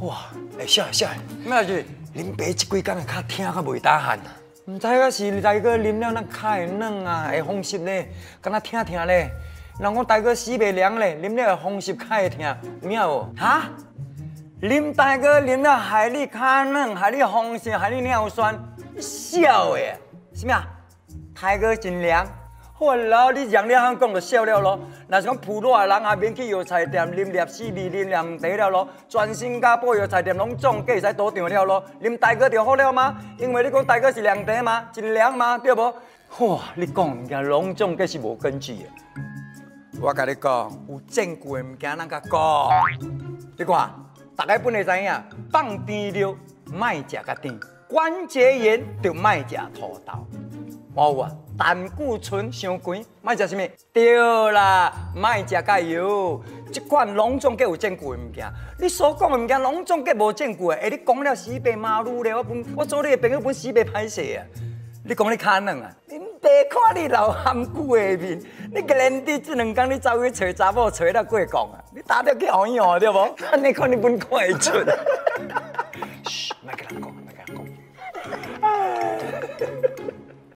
哇，哎，小小，咩事？恁爸这几工的脚疼甲袂打汗啊？唔知个是大哥啉了咱脚会软啊，会风湿咧，敢若疼疼咧。人讲大哥死袂凉咧，啉了会风湿脚会疼，有影无？哈？啉大哥啉了害你脚软，害你风湿，害你尿酸，你笑的？什么啊？大哥真凉。我老你讲了喊讲就笑了咯。若是讲普罗的人也免去药材店啉粒四味啉两茶了咯，全新加坡药材店拢总计会使多场了咯。啉大哥就好了吗？因为你讲大哥是凉茶吗？真凉吗？对不？哇！你讲物件拢总计是无根据的。我甲你讲，有证据的物件咱甲讲。你看，大家本来知影，放甜肉卖食甲甜，关节炎就卖食土豆。我有啊。胆固醇伤高，卖食啥物？对啦，卖食加油。即款拢总计有证据的物件，你所讲的物件拢总计无证据的。哎，你讲了死白马路咧，我本我做你的朋友本死白歹势啊！你讲你卡卵啊？恁爸看你老憨久的面，你个连滴这两天你走去找查某，找了过讲啊？你打掉去好用对不？你看你本看会出。嘘。